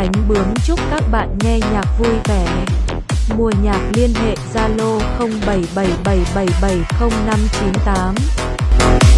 Khánh Bướm chúc các bạn nghe nhạc vui vẻ. Mua nhạc liên hệ Zalo 0777770598.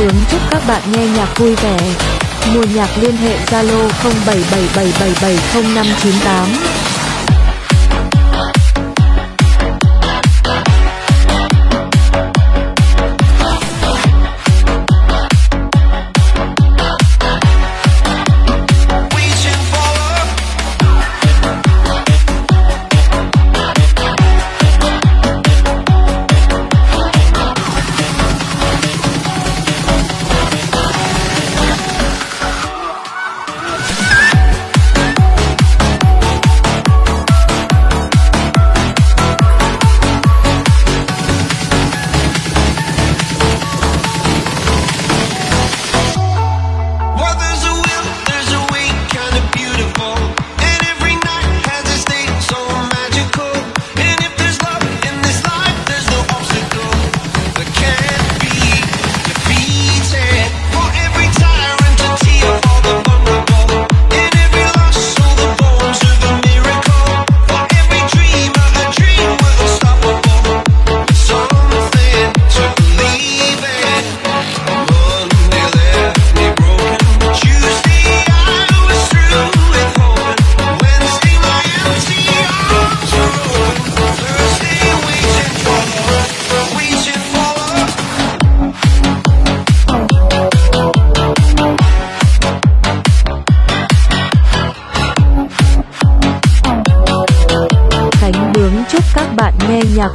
Bướm chúc các bạn nghe nhạc vui vẻ. Mua nhạc liên hệ Zalo 0777770598.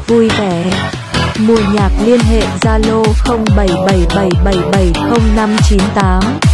vui vẻ. Mùa nhạc liên hệ Zalo 0777770598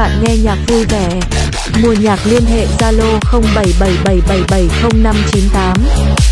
bạn nghe nhạc vui vẻ. Mua nhạc liên hệ Zalo 0777770598.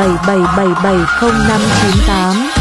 77770598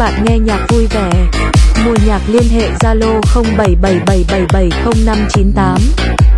bạn nghe nhạc vui vẻ. mua nhạc liên hệ Zalo 0777770598